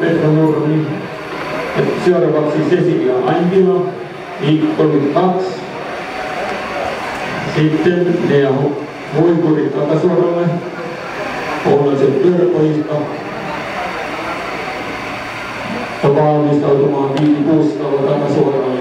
Petra Nurmi. Ja seuraavaksi Cecilia Aintila, I 32. Sitten Nea Hoikuri takasuoralle, Oulaisen pyöräpojista. Ja valmistautumaan Viiki Puskalla takasuoralle.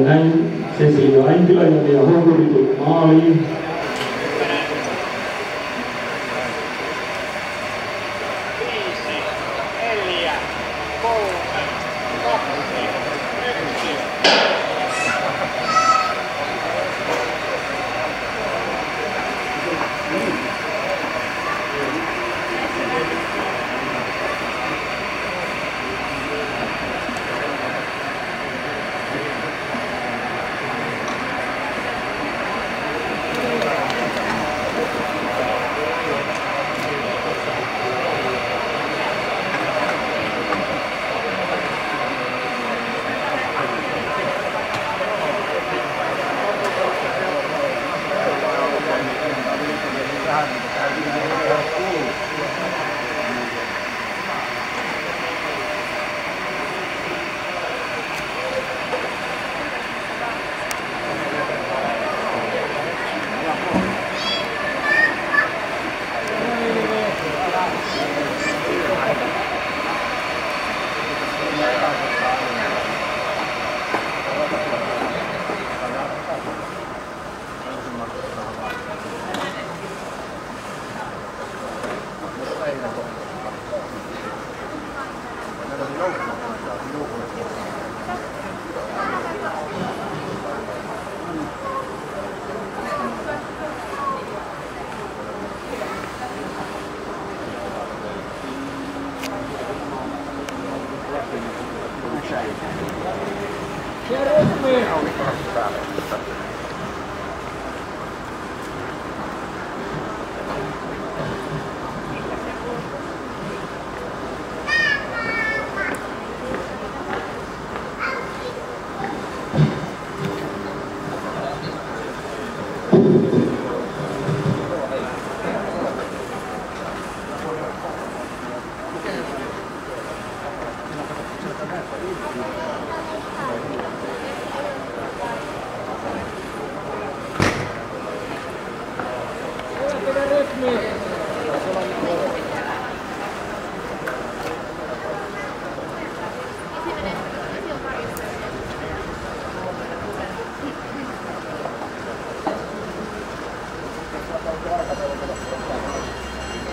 9 Cecilio Anchila ja vielä Honkurikin maaliin.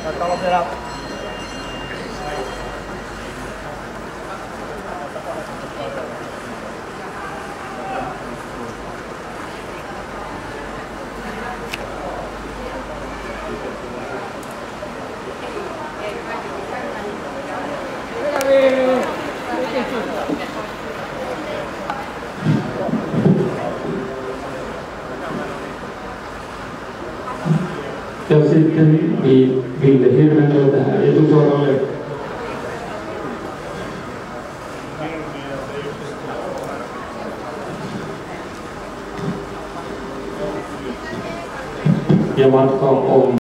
Kalau berapa? On vielä Ja sitten Vi- Ville Hirvenö tähän etusuoralle. Ja matka on